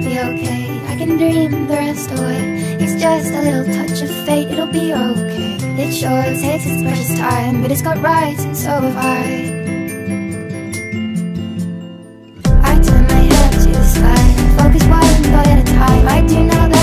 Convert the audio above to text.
be okay. I can dream the rest away. It's just a little touch of fate, it'll be okay. It sure takes its precious time, but it's got rights, and so have I. I turn my head to the sky, focus one thought at a time. I do know that.